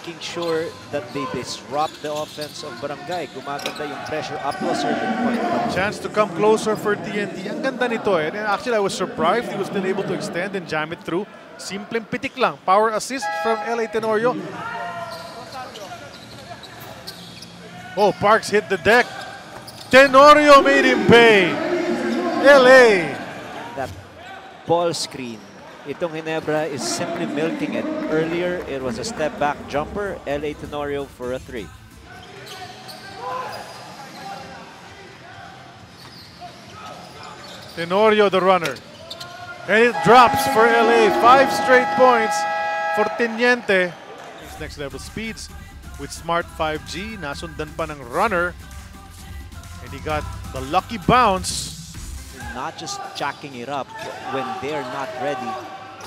making sure that they disrupt the offense of Barangay. Gumaganda yung pressure up to a certain point. Chance to come closer for TNT. Ang ganda nito eh. And actually, I was surprised he was still able to extend and jam it through. Simpleng pitik lang. Power assist from LA Tenorio. Oh, Parks hit the deck. Tenorio made him pay. LA. That ball screen. Itong Ginebra is simply milking it. Earlier, it was a step back jumper. LA Tenorio for a three. Tenorio the runner. And it drops for LA. Five straight points for Teniente. His next level speeds with Smart 5G. Nasundan pa ng runner. And he got the lucky bounce. Not just jacking it up when they're not ready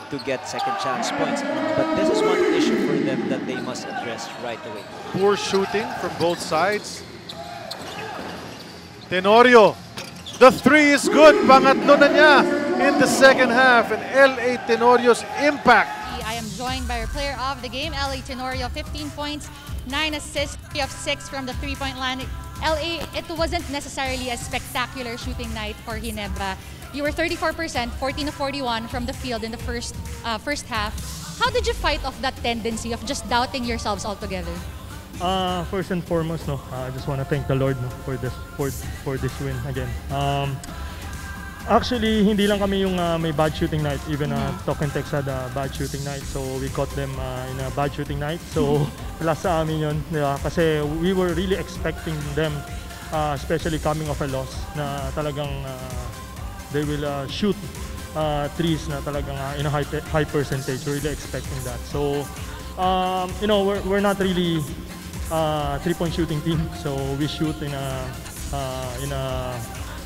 to get second chance points. But this is one issue for them that they must address right away. Poor shooting from both sides. Tenorio. The three is good. Pangatlo na niya in the second half. And LA Tenorio's impact I am joined by our player of the game, LA Tenorio, 15 points, 9 assists, 3 of 6 from the three-point line. LA, it wasn't necessarily a spectacular shooting night for Ginebra. You were 34%, 14 of 41 from the field in the first uh, first half. How did you fight off that tendency of just doubting yourselves altogether? Uh, first and foremost, no, I just want to thank the Lord no, for this for, for this win again. Um, actually, hindi lang kami yung uh, may bad shooting night. Even uh, Talk and Text had a bad shooting night. So we caught them uh, in a bad shooting night. So plus sa amin yun. Di ba? Kasi we were really expecting them, uh, especially coming off a loss, na talagang uh, they will uh, shoot uh, threes na talagang uh, in a high, high percentage. We're really expecting that. So, um, you know, we're, we're not really uh, three-point shooting team. So we shoot in a uh, in a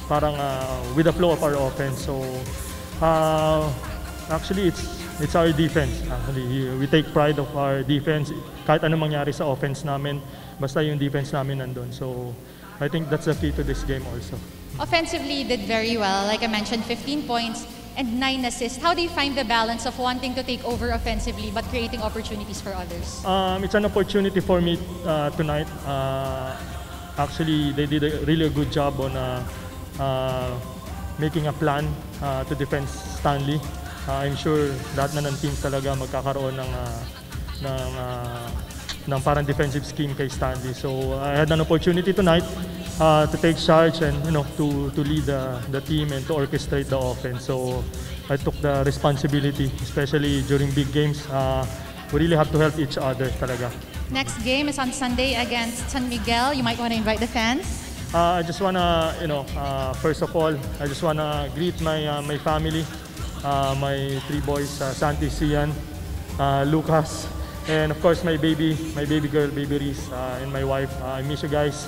parang uh, with the flow of our offense. So uh, actually it's it's our defense. Actually, we take pride of our defense. Kahit anong mangyari sa offense namin, basta yung defense namin nandun. So I think that's the key to this game also. Offensively, you did very well. Like I mentioned, 15 points and 9 assists. How do you find the balance of wanting to take over offensively but creating opportunities for others? Um, it's an opportunity for me uh, tonight. Uh, actually, they did a really good job on uh, uh, making a plan uh, to defend Stanley. Uh, I'm sure lahat na ng teams talaga magkakaroon ng uh, ng uh, ng parang defensive scheme kay Stanley. So I had an opportunity tonight uh, to take charge and you know to to lead the, the team and to orchestrate the offense. So I took the responsibility, especially during big games. Uh, we really have to help each other talaga. Next game is on Sunday against San Miguel. You might want to invite the fans. Uh, I just wanna, you know, uh, first of all, I just wanna greet my uh, my family, uh, my three boys, uh, Santi, Sian, uh, Lucas, and of course my baby, my baby girl, baby Reese, uh, and my wife. Uh, I miss you guys.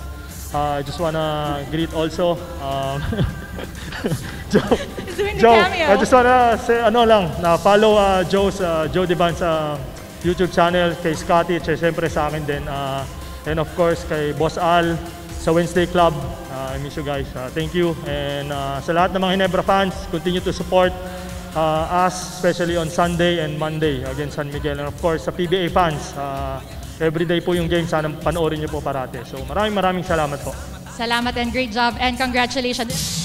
Uh, I just wanna greet also. Um, Joe, Joe. I just wanna say ano lang, na follow uh, Joe's uh, Joe Diban sa YouTube channel, kay Scotty, at syempre sa akin din. Uh, and of course kay Boss Al sa Wednesday Club. Uh, I miss you guys. Uh, thank you. And uh, sa lahat ng mga Hinebra fans, continue to support uh, us, especially on Sunday and Monday against San Miguel. And of course, sa PBA fans, uh, everyday po yung game. Sana panoorin niyo po parate. So maraming maraming salamat po. Salamat and great job and congratulations.